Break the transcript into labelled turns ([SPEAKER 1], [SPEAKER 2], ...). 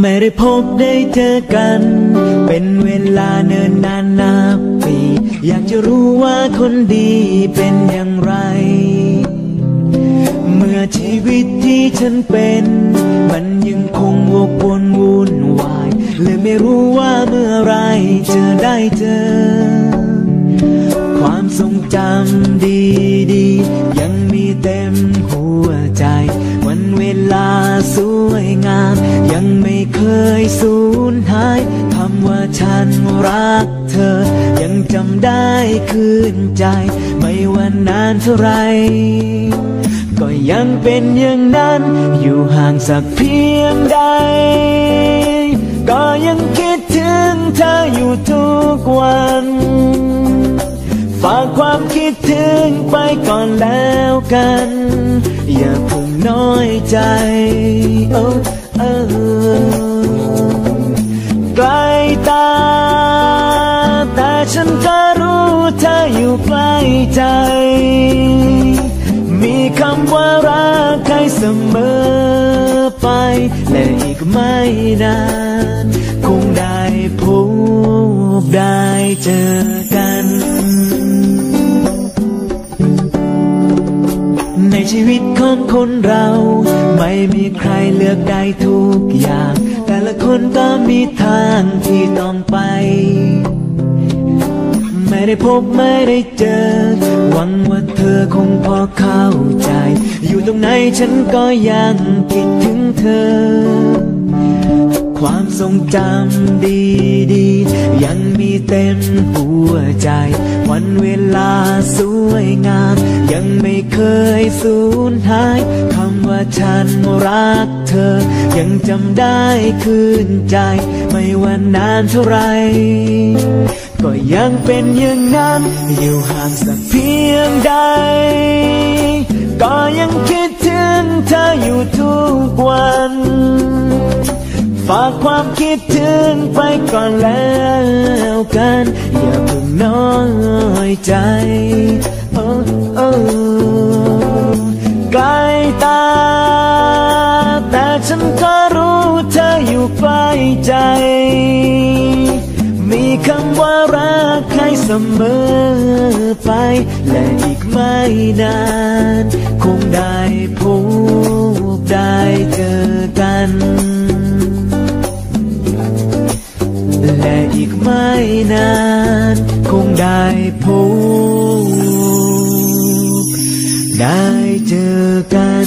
[SPEAKER 1] ไม่ได้พบได้เจอกัน เป็นเวลาเนินนานนับปี อยากจะรู้ว่าคนดีเป็นอย่างไร เมื่อชีวิตที่ฉันเป็น มันยังคงวกวนวุ่นวายเลยไม่รู้ว่าเมื่อไรจะได้เจอ ความทรงจำดีๆ ยังมีเต็มหัวใจ วันเวลา สวยงาม ยังไม่เคยสูญหายคำว่าฉันรักเธอ ยังจำได้คืนใจ ไม่ว่านานเท่าไร ก็ยังเป็นอย่างนั้น อยู่ห่างสักเพียงใด ก็ยังคิดถึงเธออยู่ทุกวัน ถึงไปก่อนแล้วกัน อย่าเพิ่งน้อยใจโอ้เออไกลตา แต่ฉันก็รู้เธออยู่ใกล้ใจ มีคำว่ารักให้เสมอไป และอีกไม่นาน คงได้พบได้เจอกัน ชีวิตของคนเรา ไม่มีใครเลือกได้ทุกอย่าง แต่ละคนก็มีทางที่ต้องไป ไม่ได้พบไม่ได้เจอ หวังว่าเธอคงพอเข้าใจ อยู่ตรงไหนฉันก็ยังคิดถึงเธอ ความทรงจำดีๆยังมีเต็มหัวใจ วันเวลาสวยงาม ยังไม่เคยสูญหายคำว่าฉันรักเธอ ยังจำได้คืนใจ ไม่ว่านานเท่าไร ก็ยังเป็นอย่างนั้น อยู่ห่างสักเพียงใด ก็ยังคิดถึงเธออยู่ทุกวัน ฝากความคิดถึงไปก่อนแล้วกัน อย่าเพิ่งน้อยใจโอ้โอ้ไกลตา แต่ฉันก็รู้เธออยู่ใกล้ใจ มีคำว่ารักให้เสมอไป และอีกไม่นาน คงได้พบ อีกไม่นาน คงได้พบได้เจอกัน